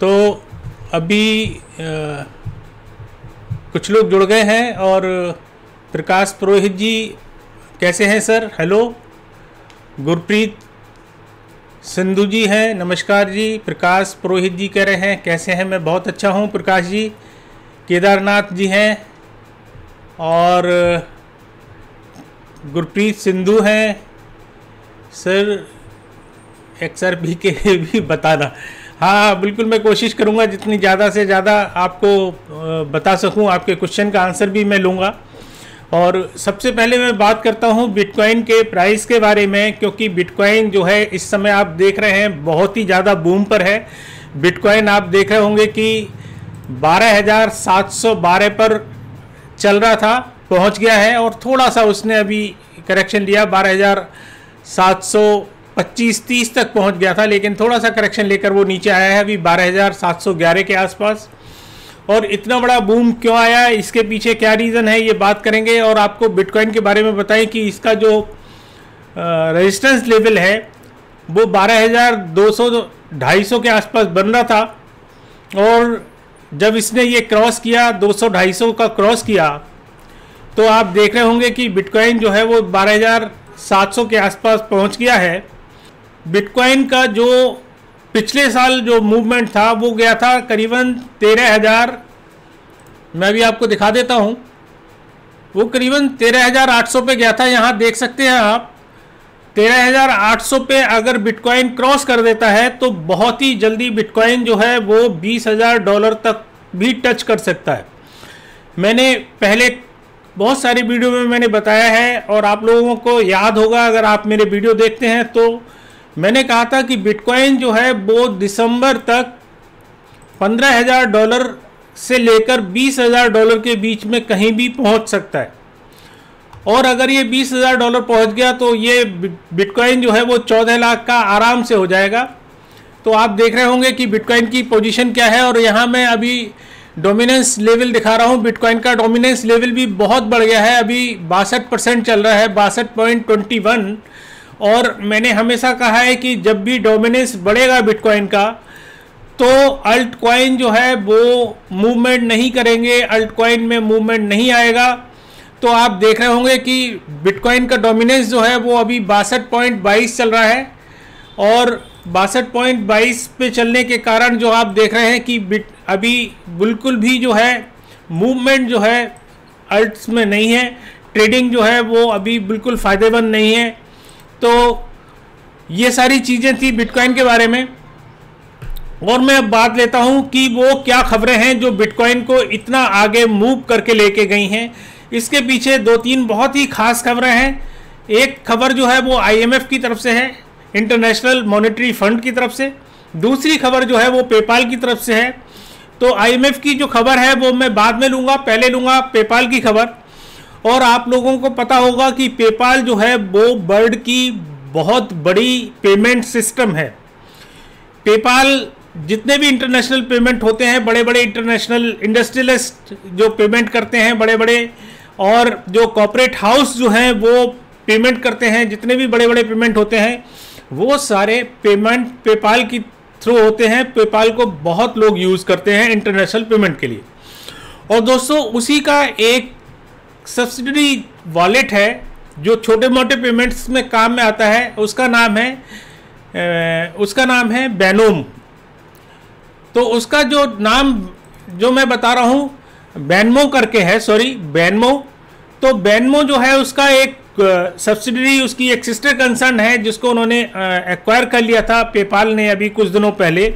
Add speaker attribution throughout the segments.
Speaker 1: तो अभी आ, कुछ लोग जुड़ गए हैं और प्रकाश पुरोहित जी कैसे हैं सर? हेलो। गुरप्रीत सिंधु जी हैं। नमस्कार जी। प्रकाश पुरोहित जी कह रहे हैं कैसे हैं? मैं बहुत अच्छा हूँ प्रकाश जी। केदारनाथ जी हैं और गुरप्रीत सिंधु हैं। सर एक्सर भी के भी बताना। हाँ बिल्कुल मैं कोशिश करूँगा जितनी ज़्यादा से ज़्यादा आपको बता सकूँ आपके क्वेश्चन का आंसर भी मैं लूँगा। और सबसे पहले मैं बात करता हूँ बिटकॉइन के प्राइस के बारे में क्योंकि बिटकॉइन जो है इस समय आप देख रहे हैं बहुत ही ज़्यादा बूम पर है। बिटकॉइन आप देख रहे होंगे कि 12,712 पर चल रहा था पहुँच गया है और थोड़ा सा उसने अभी करेक्शन लिया 12,725 30 तक पहुँच गया था लेकिन थोड़ा सा करेक्शन लेकर वो नीचे आया है अभी 12,711 के आसपास। और इतना बड़ा बूम क्यों आया है? इसके पीछे क्या रीज़न है? ये बात करेंगे और आपको बिटकॉइन के बारे में बताएँ कि इसका जो रेजिस्टेंस लेवल है वो 12,200 250 के आसपास बन रहा था। और जब इसने ये क्रॉस किया 200 250 का क्रॉस किया तो आप देख रहे होंगे कि बिटकॉइन जो है वो 12,700 के आसपास पहुँच गया है। बिटकॉइन का जो पिछले साल जो मूवमेंट था, वो गया था करीबन तेरह हज़ार। मैं भी आपको दिखा देता हूँ। वो करीबन तेरह हज़ार आठ सौ पे गया था। यहाँ देख सकते हैं आप, तेरह हज़ार आठ सौ पे अगर बिटकॉइन क्रॉस कर देता है तो बहुत ही जल्दी बिटकॉइन जो है, वो बीस हज़ार डॉलर तक भी टच कर सकता है। मैंने पहले बहुत सारी वीडियो में मैंने बताया है, और आप लोगों को याद होगा, अगर आप मेरे वीडियो देखते हैं तो मैंने कहा था कि बिटकॉइन जो है वो दिसंबर तक पंद्रह हज़ार डॉलर से लेकर बीस हज़ार डॉलर के बीच में कहीं भी पहुँच सकता है। और अगर ये बीस हज़ार डॉलर पहुँच गया तो ये बिटकॉइन जो है वो चौदह लाख का आराम से हो जाएगा। तो आप देख रहे होंगे कि बिटकॉइन की पोजीशन क्या है और यहाँ मैं अभी डोमिनेंस लेवल दिखा रहा हूँ। बिटकॉइन का डोमिनेंस लेवल भी बहुत बढ़ गया है। अभी बासठ परसेंट चल रहा है, बासठ पॉइंट ट्वेंटी वन। और मैंने हमेशा कहा है कि जब भी डोमिनेंस बढ़ेगा बिटकॉइन का तो अल्ट कॉइन जो है वो मूवमेंट नहीं करेंगे अल्ट कॉइन में मूवमेंट नहीं आएगा। तो आप देख रहे होंगे कि बिटकॉइन का डोमिनेंस जो है वो अभी बासठ पॉइंट बाईस चल रहा है। और बासठ पॉइंट बाईस पे चलने के कारण जो आप देख रहे हैं कि बिट अभी बिल्कुल भी जो है मूवमेंट जो है अल्ट्स में नहीं है। ट्रेडिंग जो है वो अभी बिल्कुल फ़ायदेमंद नहीं है। तो ये सारी चीज़ें थी बिटकॉइन के बारे में। और मैं अब बात लेता हूँ कि वो क्या खबरें हैं जो बिटकॉइन को इतना आगे मूव करके लेके गई हैं। इसके पीछे दो तीन बहुत ही खास खबरें हैं। एक खबर जो है वो आईएमएफ की तरफ़ से है इंटरनेशनल मॉनेटरी फंड की तरफ़ से। दूसरी खबर जो है वो पेपाल की तरफ़ से है। तो आईएमएफ की जो खबर है वो मैं बाद में लूँगा, पहले लूँगा पेपाल की खबर। और आप लोगों को पता होगा कि पेपाल जो है, वो बर्ड की बहुत बड़ी पेमेंट सिस्टम है। पेपाल जितने भी इंटरनेशनल पेमेंट होते हैं बड़े बड़े इंटरनेशनल इंडस्ट्रियलिस्ट जो पेमेंट करते हैं बड़े बड़े और जो कॉपरेट हाउस जो हैं, वो पेमेंट करते हैं, जितने भी बड़े बड़े पेमेंट होते हैं, वो सारे पेमेंट पेपाल की थ्रू होते हैं। पेपाल को बहुत लोग यूज़ करते हैं इंटरनेशनल पेमेंट के लिए। और दोस्तों, उसी का एक सब्सिडरी वॉलेट है, जो छोटे मोटे पेमेंट्स में काम में आता है, उसका नाम है उसका नाम है बैनोम तो उसका जो नाम, जो मैं बता रहा हूँ बैनमो करके है सॉरी बैनमो तो बैनमो जो है, उसका एक सब्सिडरी उसकी एक सिस्टर कंसर्न है, जिसको उन्होंने एक्वायर कर लिया था पेपाल ने अभी कुछ दिनों पहले.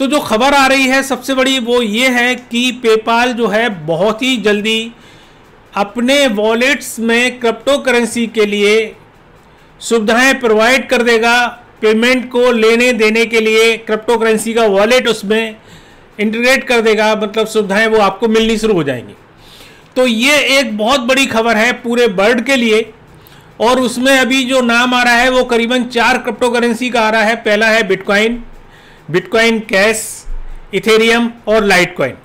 Speaker 1: तो जो खबर आ रही है, सबसे बड़ी वो ये है कि पेपाल जो है, बहुत ही जल्दी अपने वॉलेट्स में क्रिप्टो करेंसी के लिए सुविधाएँ प्रोवाइड कर देगा। पेमेंट को लेने देने के लिए क्रिप्टो करेंसी का वॉलेट उसमें इंटीग्रेट कर देगा। मतलब सुविधाएँ वो आपको मिलनी शुरू हो जाएँगी। तो ये एक बहुत बड़ी खबर है पूरे वर्ल्ड के लिए। और उसमें अभी जो नाम आ रहा है वो करीबन चार क्रिप्टो करेंसी का आ रहा है। पहला है बिटकॉइन बिटकॉइन कैश इथेरियम और लाइट कॉइन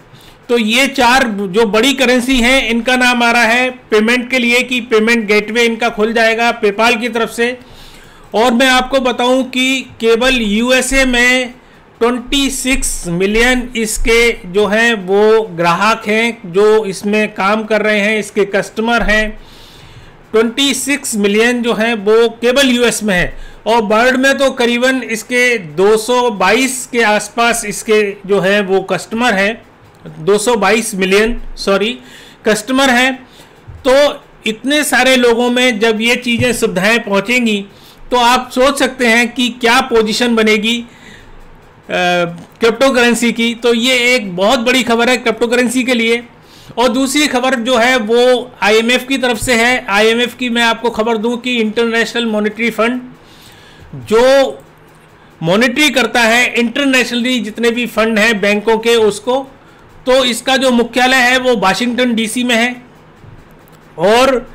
Speaker 1: तो ये चार जो बड़ी करेंसी हैं, इनका नाम आ रहा है पेमेंट के लिए कि पेमेंट गेटवे इनका खुल जाएगा पेपाल की तरफ़ से। और मैं आपको बताऊँ कि केवल यूएसए में 26 मिलियन इसके जो हैं, वो ग्राहक हैं, जो इसमें काम कर रहे हैं, इसके कस्टमर हैं। 26 मिलियन जो हैं, वो केवल यूएस में है। और वर्ल्ड में तो करीबन इसके 222 के आसपास इसके जो हैं, वो कस्टमर हैं। 222 मिलियन सॉरी कस्टमर हैं। तो इतने सारे लोगों में जब ये चीज़ें सुविधाएँ पहुंचेंगी तो आप सोच सकते हैं कि क्या पोजीशन बनेगी क्रिप्टो करेंसी की। तो ये एक बहुत बड़ी खबर है क्रिप्टो करेंसी के लिए। और दूसरी खबर जो है, वो आईएमएफ की तरफ़ से है। आईएमएफ की मैं आपको खबर दूँ कि इंटरनेशनल मॉनेटरी फंड जो मॉनिटरी करता है इंटरनेशनली जितने भी फंड हैं बैंकों के, उसको तो इसका जो मुख्यालय है वो वाशिंगटन डीसी में है। और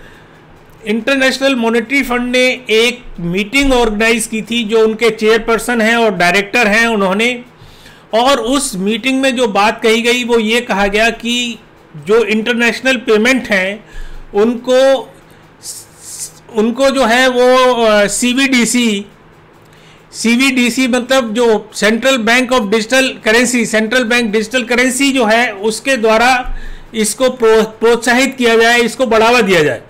Speaker 1: इंटरनेशनल मॉनेटरी फंड ने एक मीटिंग ऑर्गेनाइज की थी जो उनके चेयरपर्सन हैं और डायरेक्टर हैं उन्होंने। और उस मीटिंग में जो बात कही गई, वो ये कहा गया कि जो इंटरनेशनल पेमेंट हैं, उनको उनको जो है वो सीवीडीसी सीवीडीसी मतलब जो central bank of digital currency central bank digital currency जो है, उसके द्वारा इसको प्रोत्साहित किया जाए इसको बढ़ावा दिया जाए।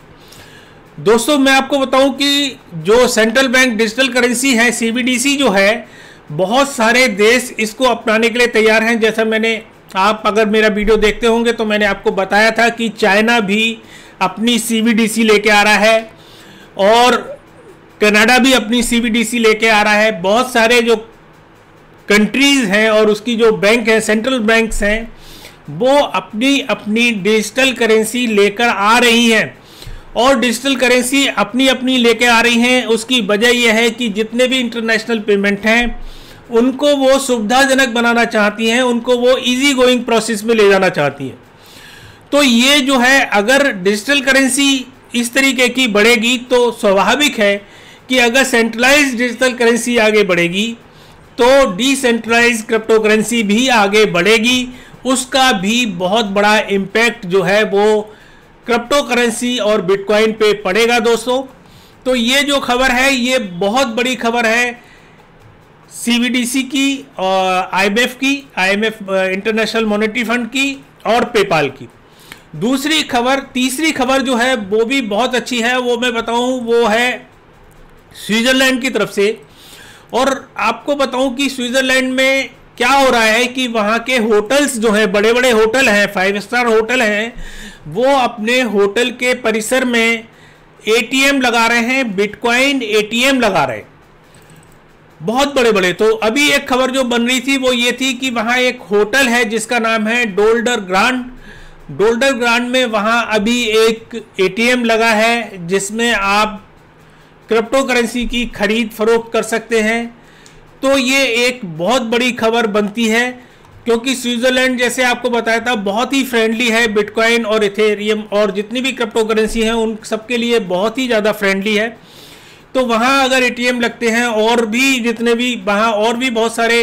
Speaker 1: दोस्तों, मैं आपको बताऊँ कि जो सेंट्रल बैंक डिजिटल करेंसी है सीबीडीसी जो है, बहुत सारे देश इसको अपनाने के लिए तैयार हैं। जैसा मैंने, आप अगर मेरा वीडियो देखते होंगे तो मैंने आपको बताया था कि चाइना भी अपनी सीबीडीसी लेके आ रहा है। और कनाडा भी अपनी सीबीडीसी लेके आ रहा है। बहुत सारे जो कंट्रीज़ हैं और उसकी जो बैंक है सेंट्रल बैंक्स हैं, वो अपनी अपनी डिजिटल करेंसी लेकर आ रही हैं। और डिजिटल करेंसी अपनी अपनी लेके आ रही हैं। उसकी वजह यह है कि जितने भी इंटरनेशनल पेमेंट हैं, उनको वो सुविधाजनक बनाना चाहती हैं, उनको वो इजी गोइंग प्रोसेस में ले जाना चाहती हैं। तो ये जो है, अगर डिजिटल करेंसी इस तरीके की बढ़ेगी तो स्वाभाविक है कि अगर सेंट्रलाइज डिजिटल करेंसी आगे बढ़ेगी तो डिसेंट्रलाइज क्रिप्टो करेंसी भी आगे बढ़ेगी। उसका भी बहुत बड़ा इम्पैक्ट जो है वो क्रिप्टो करेंसी और बिटकॉइन पे पड़ेगा दोस्तों। तो ये जो खबर है, ये बहुत बड़ी खबर है सीबीडीसी की और आईएमएफ की आईएमएफ इंटरनेशनल मॉनेटरी फंड की और पेपाल की। दूसरी खबर, तीसरी खबर जो है वो भी बहुत अच्छी है, वो मैं बताऊँ, वो है स्विट्ज़रलैंड की तरफ़ से। और आपको बताऊँ कि स्विट्ज़रलैंड में क्या हो रहा है कि वहाँ के होटल्स जो हैं बड़े बड़े होटल हैं फाइव स्टार होटल हैं, वो अपने होटल के परिसर में एटीएम लगा रहे हैं बिटकॉइन एटीएम लगा रहे बहुत बड़े बड़े तो अभी एक खबर जो बन रही थी, वो ये थी कि वहाँ एक होटल है, जिसका नाम है डोल्डर ग्रांड डोल्डर ग्रांड में वहाँ अभी एक एटीएम लगा है, जिसमें आप क्रिप्टो करेंसी की खरीद फरोख्त कर सकते हैं। तो ये एक बहुत बड़ी खबर बनती है, क्योंकि स्विट्जरलैंड जैसे आपको बताया था, बहुत ही फ्रेंडली है बिटकॉइन और इथेरियम, और जितनी भी क्रिप्टो करेंसी हैं, उन सबके लिए बहुत ही ज़्यादा फ्रेंडली है। तो वहाँ अगर एटीएम लगते हैं, और भी जितने भी, वहाँ और भी बहुत सारे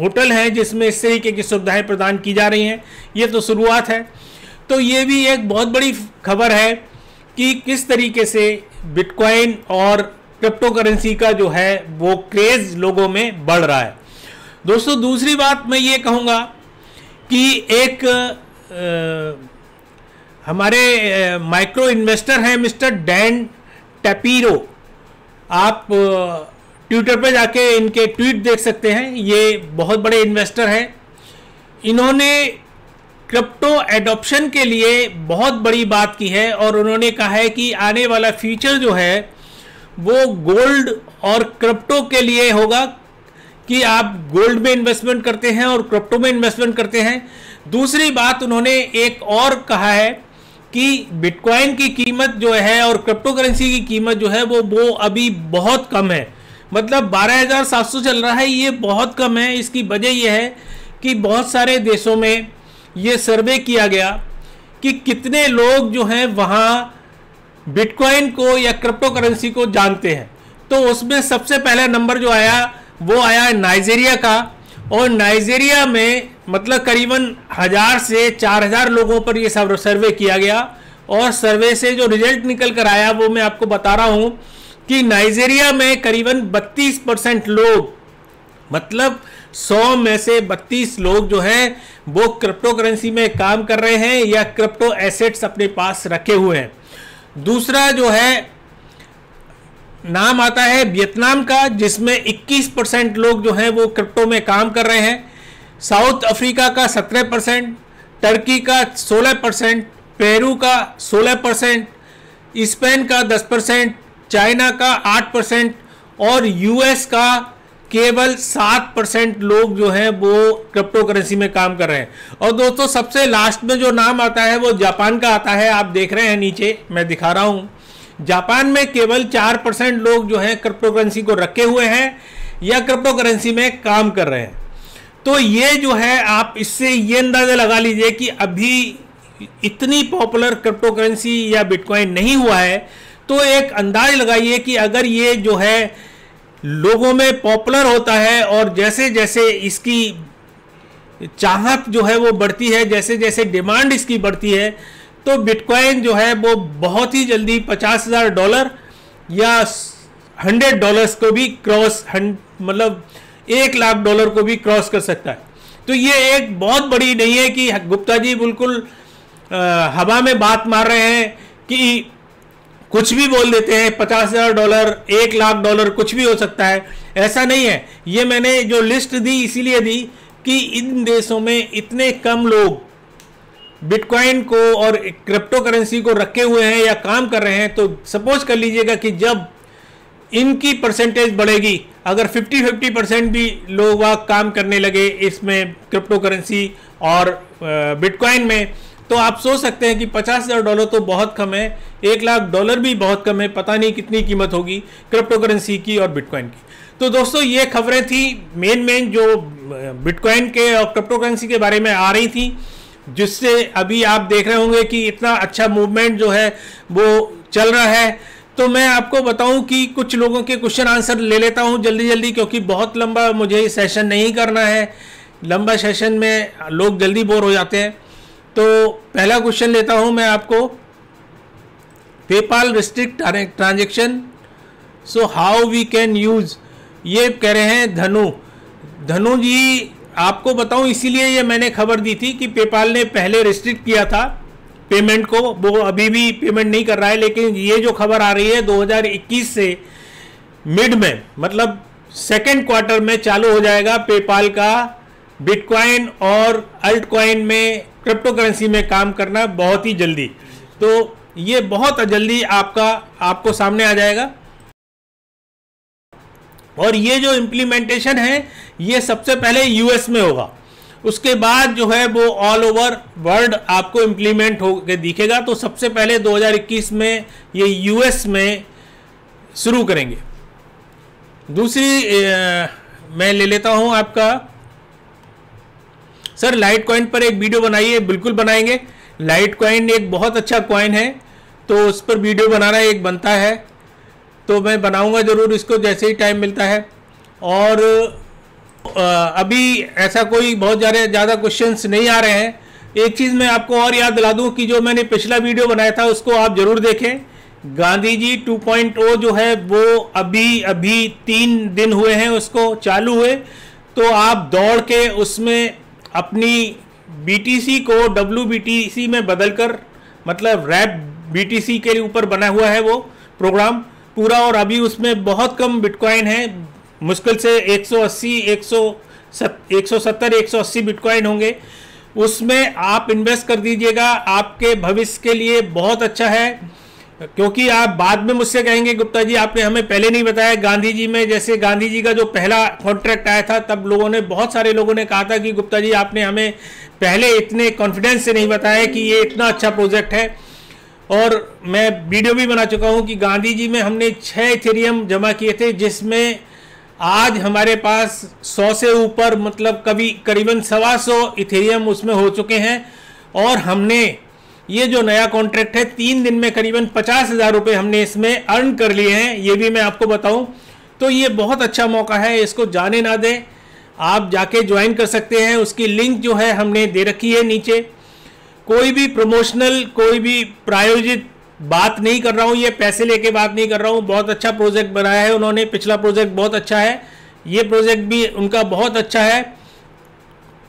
Speaker 1: होटल हैं, जिसमें इस तरीके की सुविधाएँ प्रदान की जा रही हैं। ये तो शुरुआत है। तो ये भी एक बहुत बड़ी खबर है। कि किस तरीके से बिटकॉइन और क्रिप्टो करेंसी का जो है वो क्रेज लोगों में बढ़ रहा है। दोस्तों दूसरी बात मैं ये कहूँगा कि एक आ, हमारे माइक्रो इन्वेस्टर हैं मिस्टर डैन टैपीरो। आप ट्विटर पर जाके इनके ट्वीट देख सकते हैं। ये बहुत बड़े इन्वेस्टर हैं। इन्होंने क्रिप्टो एडॉप्शन के लिए बहुत बड़ी बात की है और उन्होंने कहा है कि आने वाला फ्यूचर जो है वो गोल्ड और क्रिप्टो के लिए होगा कि आप गोल्ड में इन्वेस्टमेंट करते हैं और क्रिप्टो में इन्वेस्टमेंट करते हैं। दूसरी बात उन्होंने एक और कहा है कि बिटकॉइन की कीमत जो है और क्रिप्टो करेंसी की कीमत जो है वो वो अभी बहुत कम है। मतलब 12,700 चल रहा है ये बहुत कम है। इसकी वजह यह है कि बहुत सारे देशों में ये सर्वे किया गया कि कितने लोग जो हैं वहाँ बिटकॉइन को या क्रिप्टो करेंसी को जानते हैं। तो उसमें सबसे पहला नंबर जो आया, वो आया नाइजेरिया का। और नाइजेरिया में मतलब करीबन हज़ार से चार हज़ार लोगों पर ये सब सर्वे किया गया। और सर्वे से जो रिज़ल्ट निकल कर आया, वो मैं आपको बता रहा हूँ कि नाइजेरिया में करीबन 32 परसेंट लोग मतलब 100 में से 32 लोग जो हैं, वो क्रिप्टो करेंसी में काम कर रहे हैं या क्रिप्टो एसेट्स अपने पास रखे हुए हैं। दूसरा जो है, नाम आता है वियतनाम का, जिसमें 21 परसेंट लोग जो हैं, वो क्रिप्टो में काम कर रहे हैं। साउथ अफ्रीका का 17 परसेंट, टर्की का 16 परसेंट, पेरू का 16 परसेंट, स्पेन का 10 परसेंट, चाइना का 8 परसेंट और यूएस का केवल सात परसेंट लोग जो हैं वो क्रिप्टो करेंसी में काम कर रहे हैं। और दोस्तों, सबसे लास्ट में जो नाम आता है, वो जापान का आता है। आप देख रहे हैं नीचे, मैं दिखा रहा हूँ। जापान में केवल चार परसेंट लोग जो हैं क्रिप्टो करेंसी को रखे हुए हैं या क्रिप्टो करेंसी में काम कर रहे हैं। तो ये जो है, आप इससे ये अंदाज़ा लगा लीजिए कि अभी इतनी पॉपुलर क्रिप्टो करेंसी या बिटकॉइन नहीं हुआ है तो एक अंदाज लगाइए कि अगर ये जो है लोगों में पॉपुलर होता है और जैसे जैसे इसकी चाहत जो है वो बढ़ती है जैसे जैसे डिमांड इसकी बढ़ती है तो बिटकॉइन जो है वो बहुत ही जल्दी पचास हज़ार डॉलर या हंड्रेड डॉलर्स को भी क्रॉस मतलब एक लाख डॉलर को भी क्रॉस कर सकता है। तो ये एक बहुत बड़ी नहीं है कि गुप्ता जी बिल्कुल हवा में बात मार रहे हैं कि कुछ भी बोल देते हैं, पचास हज़ार डॉलर, एक लाख डॉलर, कुछ भी हो सकता है। ऐसा नहीं है। ये मैंने जो लिस्ट दी, इसीलिए दी कि इन देशों में इतने कम लोग बिटकॉइन को और क्रिप्टो करेंसी को रखे हुए हैं या काम कर रहे हैं तो सपोज़ कर लीजिएगा कि जब इनकी परसेंटेज बढ़ेगी, अगर 50-50 परसेंट भी लोग वहाँ काम करने लगे इसमें क्रिप्टो करेंसी और बिटकॉइन में तो आप सोच सकते हैं कि पचास हज़ार डॉलर तो बहुत कम है, एक लाख डॉलर भी बहुत कम है, पता नहीं कितनी कीमत होगी क्रिप्टो करेंसी की और बिटकॉइन की। तो दोस्तों, ये खबरें थी मेन मेन जो बिटकॉइन के और क्रिप्टो करेंसी के बारे में आ रही थी, जिससे अभी आप देख रहे होंगे कि इतना अच्छा मूवमेंट जो है, वो चल रहा है। तो मैं आपको बताऊँ कि कुछ लोगों के क्वेश्चन आंसर ले लेता हूँ जल्दी जल्दी, क्योंकि बहुत लंबा मुझे सेशन नहीं करना है। लंबा सेशन में लोग जल्दी बोर हो जाते हैं। तो पहला क्वेश्चन लेता हूँ मैं आपको। PayPal restrict transaction so how we can use ये कह रहे हैं धनु। धनु जी, आपको बताऊँ, इसीलिए ये मैंने खबर दी थी कि पेपाल ने पहले रिस्ट्रिक्ट किया था पेमेंट को। वो अभी भी पेमेंट नहीं कर रहा है, लेकिन ये जो खबर आ रही है 2021 से मिड में मतलब सेकेंड क्वार्टर में चालू हो जाएगा पेपाल का बिटकॉइन और अल्ट कॉइन में क्रिप्टो करेंसी में काम करना बहुत ही जल्दी। तो ये बहुत जल्दी आपका आपको सामने आ जाएगा। और ये जो इम्प्लीमेंटेशन है ये सबसे पहले यूएस में होगा। उसके बाद जो है वो ऑल ओवर वर्ल्ड आपको इम्प्लीमेंट हो दिखेगा। तो सबसे पहले 2021 में ये यूएस में शुरू करेंगे। दूसरी ए, मैं ले लेता हूँ आपका। सर लाइट कॉइन पर एक वीडियो बनाइए, बिल्कुल बनाएँगे। लाइट कॉइन एक बहुत अच्छा कॉइन है तो उस पर वीडियो बनाना एक बनता है। तो मैं बनाऊँगा ज़रूर, इसको जैसे ही टाइम मिलता है। और अभी ऐसा कोई बहुत ज़्यादा ज़्यादा क्वेश्चंस नहीं आ रहे हैं। एक चीज़ मैं आपको और याद दिला दूँ कि जो मैंने पिछला वीडियो बनाया था, उसको आप ज़रूर देखें। गांधी जी 2.0 जो है, वो अभी अभी तीन दिन हुए हैं उसको चालू हुए। तो आप दौड़ के उसमें अपनी BTC को WBTC में बदलकर मतलब रैप BTC के ऊपर बना हुआ है वो प्रोग्राम पूरा और अभी उसमें बहुत कम बिटकॉइन है। मुश्किल से 180 100 170 180 बिटकॉइन होंगे। उसमें आप इन्वेस्ट कर दीजिएगा। आपके भविष्य के लिए बहुत अच्छा है। क्योंकि आप बाद में मुझसे कहेंगे, गुप्ता जी, आपने हमें पहले नहीं बताया। गांधी जी में, जैसे गांधी जी का जो पहला कॉन्ट्रैक्ट आया था, तब लोगों ने, बहुत सारे लोगों ने कहा था कि, गुप्ता जी, आपने हमें पहले इतने कॉन्फिडेंस से नहीं बताया कि ये इतना अच्छा प्रोजेक्ट है। और मैं वीडियो भी बना चुका हूँ कि गांधी जी में हमने छः इथेरियम जमा किए थे, जिसमें आज हमारे पास सौ से ऊपर मतलब कभी, करीबन सवा सौ इथेरियम उसमें हो चुके हैं। और हमने ये जो नया कॉन्ट्रैक्ट है, तीन दिन में करीबन पचास हज़ार रुपये हमने इसमें अर्न कर लिए हैं, ये भी मैं आपको बताऊँ। तो ये बहुत अच्छा मौका है, इसको जाने ना दें। आप जाके ज्वाइन कर सकते हैं, उसकी लिंक जो है हमने दे रखी है नीचे। कोई भी प्रमोशनल कोई भी प्रायोजित बात नहीं कर रहा हूँ, ये पैसे लेके बात नहीं कर रहा हूँ। बहुत अच्छा प्रोजेक्ट बनाया है उन्होंने, पिछला प्रोजेक्ट बहुत अच्छा है। ये प्रोजेक्ट भी उनका बहुत अच्छा है।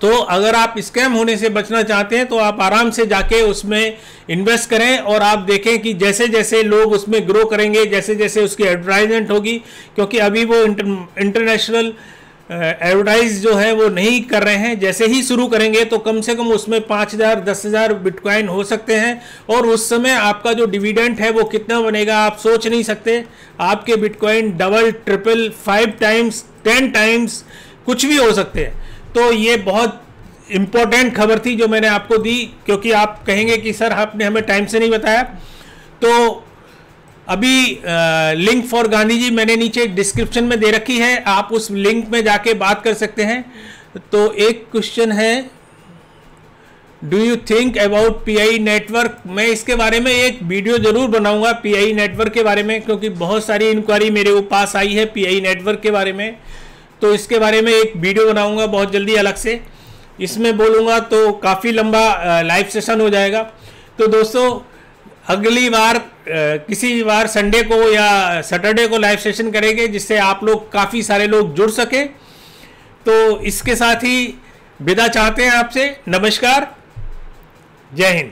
Speaker 1: तो अगर आप स्कैम होने से बचना चाहते हैं तो आप आराम से जाके उसमें इन्वेस्ट करें और आप देखें कि जैसे जैसे लोग उसमें ग्रो करेंगे जैसे जैसे उसकी एडवर्टाइजमेंट होगी क्योंकि अभी वो इंटर, इंटरनेशनल एडवर्टाइज जो है वो नहीं कर रहे हैं। जैसे ही शुरू करेंगे तो कम से कम उसमें पाँच हज़ार दस हज़ार बिटकॉइन हो सकते हैं और उस समय आपका जो डिविडेंट है वो कितना बनेगा आप सोच नहीं सकते। आपके bitcoin double triple five times ten times कुछ भी हो सकते हैं। तो ये बहुत इम्पोर्टेंट खबर थी जो मैंने आपको दी क्योंकि आप कहेंगे कि सर आपने हमें टाइम से नहीं बताया। तो अभी आ, लिंक फॉर गांधी जी मैंने नीचे डिस्क्रिप्शन में दे रखी है आप उस लिंक में जाके बात कर सकते हैं। तो एक क्वेश्चन है do you think about Pi network मैं इसके बारे में एक वीडियो ज़रूर बनाऊँगा पीआई नेटवर्क के बारे में क्योंकि बहुत सारी इंक्वायरी मेरे को पास आई है पीआई नेटवर्क के बारे में। तो इसके बारे में एक वीडियो बनाऊँगा बहुत जल्दी अलग से। इसमें बोलूँगा तो काफ़ी लंबा लाइव सेशन हो जाएगा। तो दोस्तों, अगली बार किसी बार संडे को या सैटरडे को लाइव सेशन करेंगे, जिससे आप लोग काफ़ी सारे लोग जुड़ सके। तो इसके साथ ही विदा चाहते हैं आपसे। नमस्कार। जय हिंद।